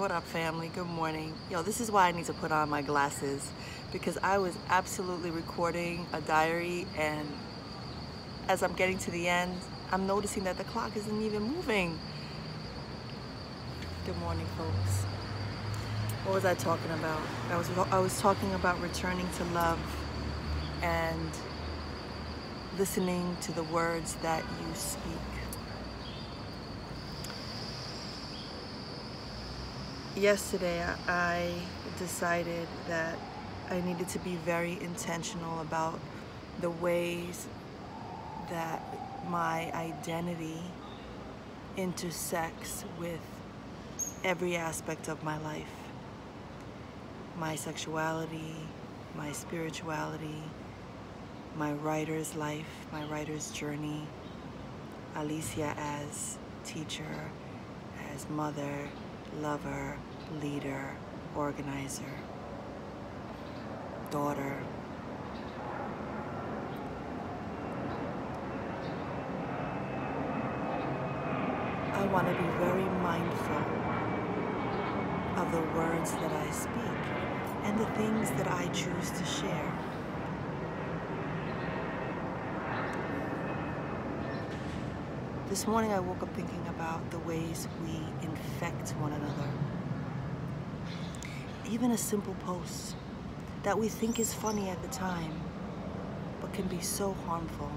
What up, family? Good morning. Yo, this is why I need to put on my glasses because I was absolutely recording a diary, and as I'm getting to the end, I'm noticing that the clock isn't even moving. Good morning, folks. What was I talking about? I was I was talking about returning to love and listening to the words that you speak. Yesterday I decided that I needed to be very intentional about the ways that my identity intersects with every aspect of my life. My sexuality, my spirituality, my writer's life, my writer's journey, Alicia as teacher, as mother, lover, leader, organizer, daughter. I want to be very mindful of the words that I speak and the things that I choose to share. This morning I woke up thinking about the ways we infect one another. Even a simple post that we think is funny at the time, but can be so harmful.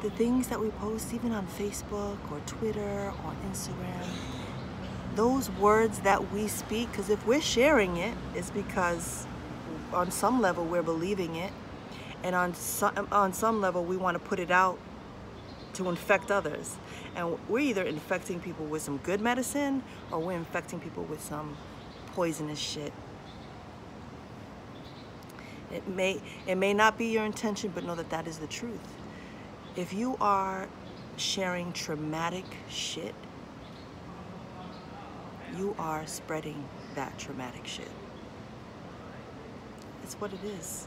The things that we post even on Facebook or Twitter or Instagram, those words that we speak, because if we're sharing it, it's because on some level we're believing it, and on some, on some level we want to put it out to infect others. And we're either infecting people with some good medicine or we're infecting people with some poisonous shit. It may, it may not be your intention, but know that that is the truth. If you are sharing traumatic shit, you are spreading that traumatic shit. It's what it is.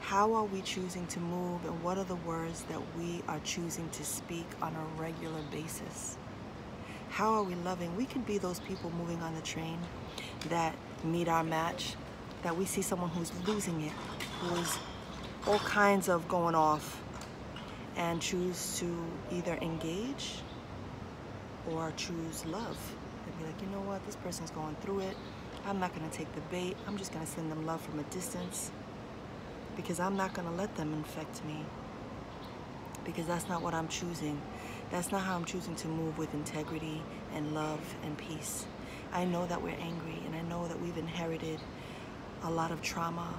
How are we choosing to move and what are the words that we are choosing to speak on a regular basis? How are we loving? We could be those people moving on the train that meet our match, that we see someone who's losing it, who's all kinds of going off, and choose to either engage or choose love. And be like, you know what, this person's going through it. I'm not gonna take the bait. I'm just gonna send them love from a distance because I'm not going to let them infect me because that's not what I'm choosing. That's not how I'm choosing to move with integrity and love and peace. I know that we're angry and I know that we've inherited a lot of trauma,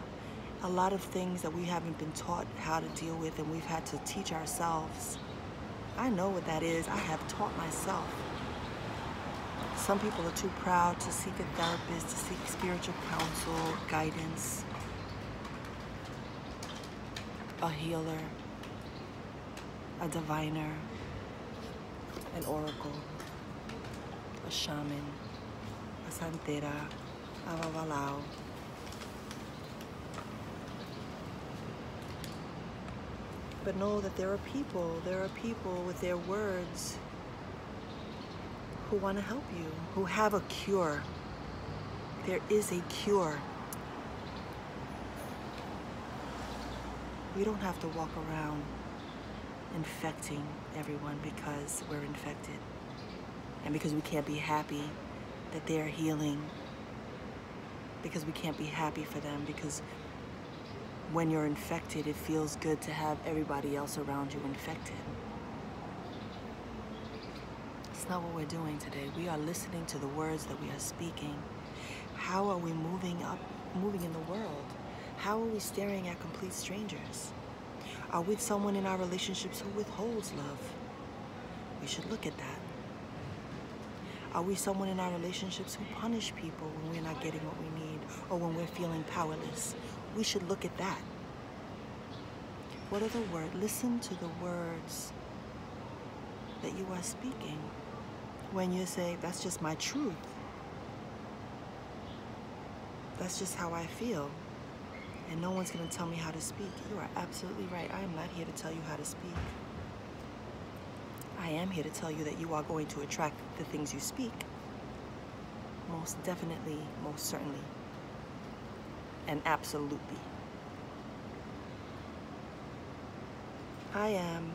a lot of things that we haven't been taught how to deal with and we've had to teach ourselves. I know what that is. I have taught myself. Some people are too proud to seek a therapist, to seek spiritual counsel, guidance a healer, a diviner, an oracle, a shaman, a santera, a babalao. But know that there are people, there are people with their words who want to help you, who have a cure. There is a cure. We don't have to walk around infecting everyone because we're infected. And because we can't be happy that they're healing. Because we can't be happy for them because when you're infected it feels good to have everybody else around you infected. It's not what we're doing today. We are listening to the words that we are speaking. How are we moving up moving in the world? How are we staring at complete strangers? Are we someone in our relationships who withholds love? We should look at that. Are we someone in our relationships who punish people when we're not getting what we need or when we're feeling powerless? We should look at that. What are the words? Listen to the words that you are speaking when you say, that's just my truth. That's just how I feel and no one's going to tell me how to speak. You are absolutely right. I am not here to tell you how to speak. I am here to tell you that you are going to attract the things you speak. most definitely, most certainly, and absolutely. I am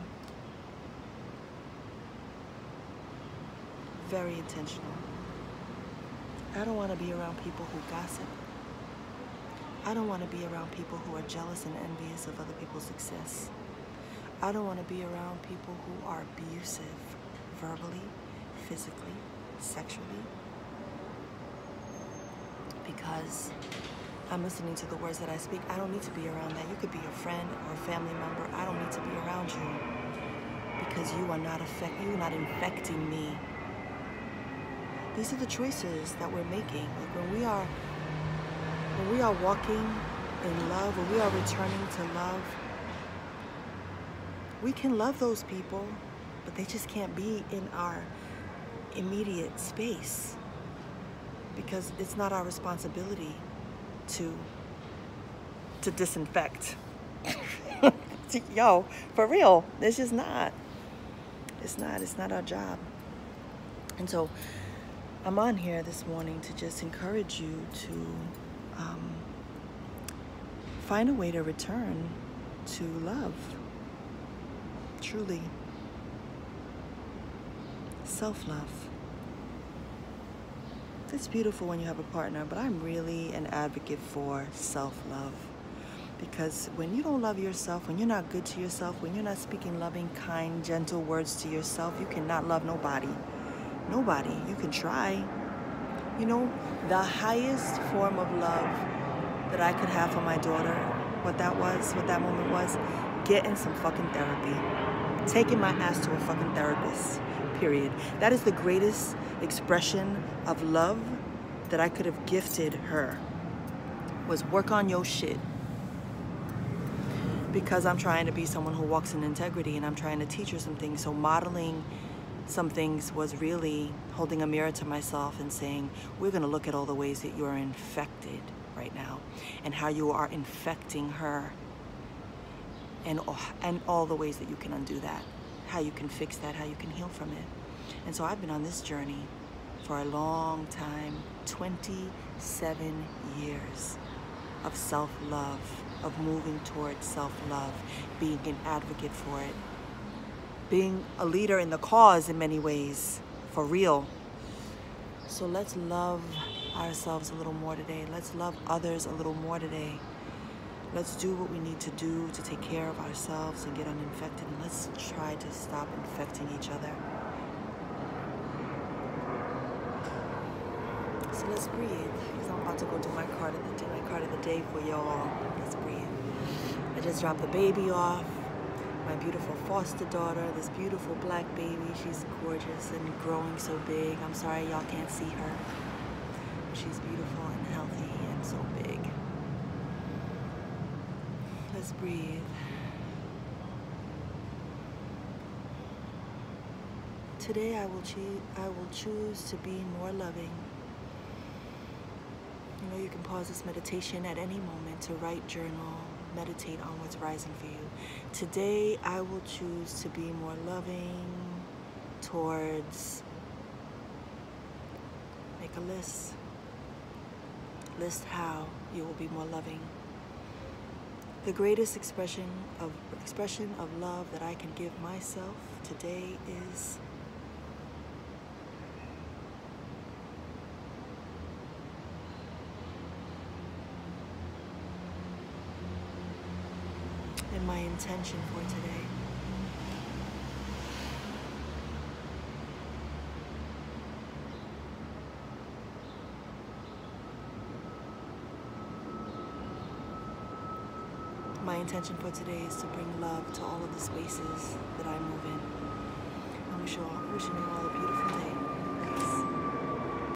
very intentional. I don't want to be around people who gossip. I don't want to be around people who are jealous and envious of other people's success. I don't want to be around people who are abusive verbally, physically, sexually. Because I'm listening to the words that I speak. I don't need to be around that. You could be a friend or a family member. I don't need to be around you because you are not affect you are not infecting me. These are the choices that we're making. Like when we are when we are walking in love, when we are returning to love, we can love those people, but they just can't be in our immediate space because it's not our responsibility to to disinfect. Yo, for real, it's just not. It's not. It's not our job. And so, I'm on here this morning to just encourage you to um, find a way to return to love. Truly, self love it's beautiful when you have a partner, but I'm really an advocate for self-love. Because when you don't love yourself, when you're not good to yourself, when you're not speaking loving, kind, gentle words to yourself, you cannot love nobody. Nobody. You can try. You know, the highest form of love that I could have for my daughter, what that was, what that moment was, getting some fucking therapy. Taking my ass to a fucking therapist period. That is the greatest expression of love that I could have gifted her was work on your shit. Because I'm trying to be someone who walks in integrity and I'm trying to teach her some things. So modeling some things was really holding a mirror to myself and saying, we're going to look at all the ways that you are infected right now and how you are infecting her and, and all the ways that you can undo that how you can fix that, how you can heal from it. And so I've been on this journey for a long time 27 years of self love, of moving towards self love, being an advocate for it, being a leader in the cause in many ways, for real. So let's love ourselves a little more today. Let's love others a little more today. Let's do what we need to do to take care of ourselves and get uninfected. And let's try to stop infecting each other. So let's breathe. Because I'm about to go do my card of the day, my card of the day for y'all. Let's breathe. I just dropped the baby off. My beautiful foster daughter, this beautiful black baby. She's gorgeous and growing so big. I'm sorry y'all can't see her. She's beautiful and healthy and so big. Let's breathe. Today I will choose I will choose to be more loving. You know you can pause this meditation at any moment to write, journal, meditate on what's rising for you. Today I will choose to be more loving towards make a list. List how you will be more loving the greatest expression of expression of love that I can give myself today is and my intention for today. My intention for today is to bring love to all of the spaces that I move in. I wish you all, you all a beautiful day.